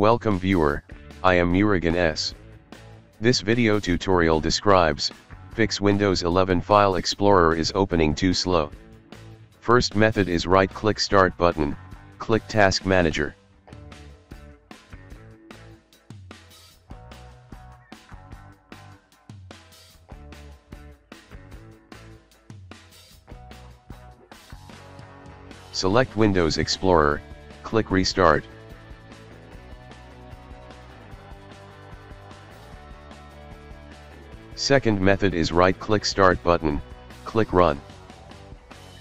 Welcome viewer, I am Murugan S. This video tutorial describes, fix Windows 11 File Explorer is opening too slow. First method is right click start button, click task manager. Select Windows Explorer, click Restart. Second method is right-click Start button, click Run.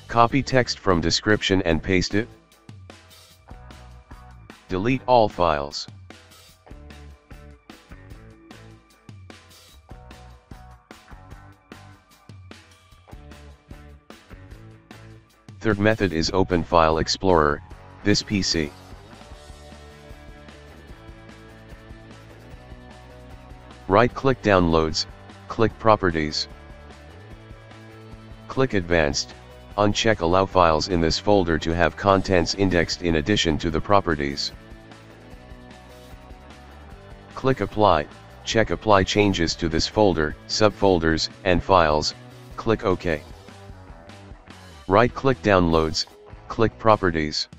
Copy text from description and paste it. Delete all files. Third method is Open File Explorer, this PC. Right-click Downloads, click Properties. Click Advanced, uncheck Allow files in this folder to have contents indexed in addition to the properties. Click Apply, check Apply changes to this folder, subfolders, and files, click OK. Right-click Downloads, click Properties.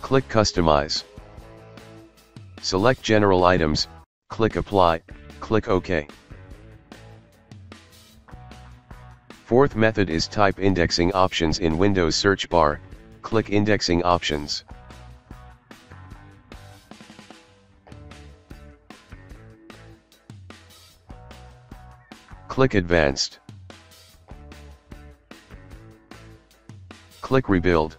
Click Customize. Select General Items, click Apply, click OK. Fourth method is type indexing options in Windows search bar, click Indexing Options. Click Advanced. Click Rebuild.